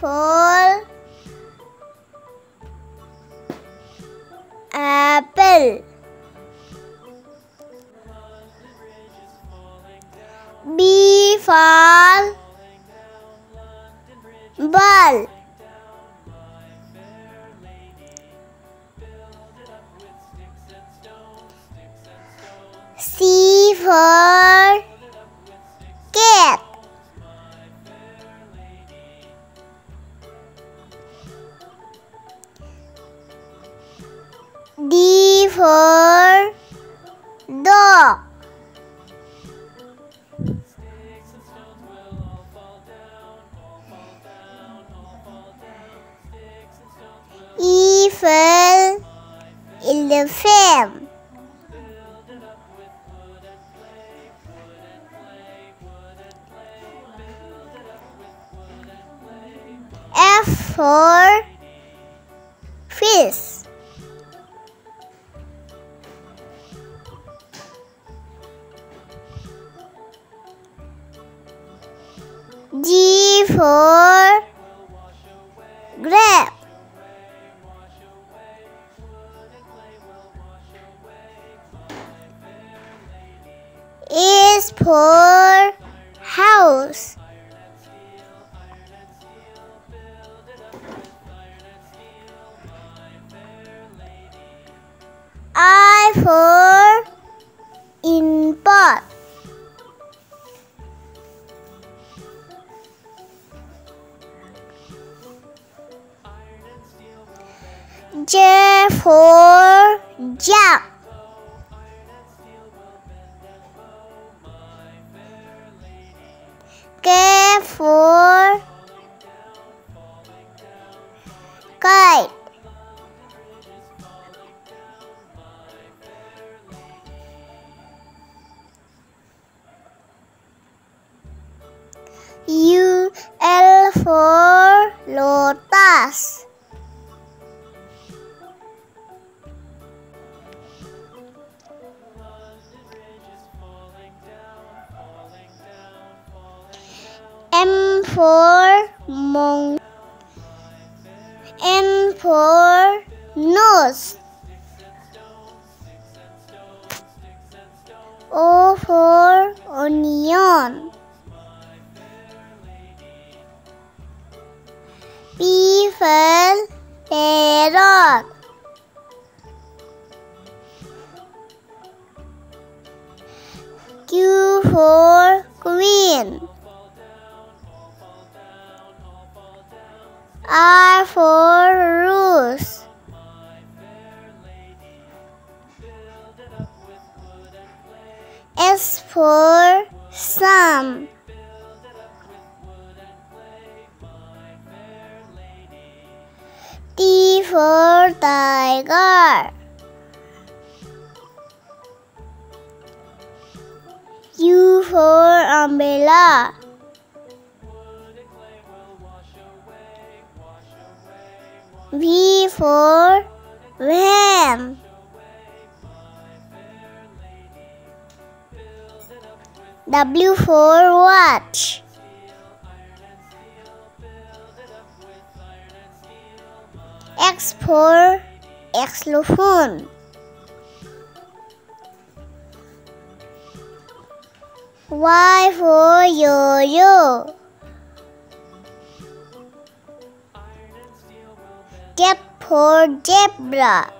for apple. B for ball. C for D for dog. E for elephant. F for fish. G for grape. Is for house. I for in pot. J for jug. K for kite. U L for lotus. For monk. N for nose. O for onion. P for parrot. Q for queen. R for rose. S for sun. T for tiger. U for umbrella. V for van. W for watch. X for xylophone. Y for yo-yo. Z for zebra.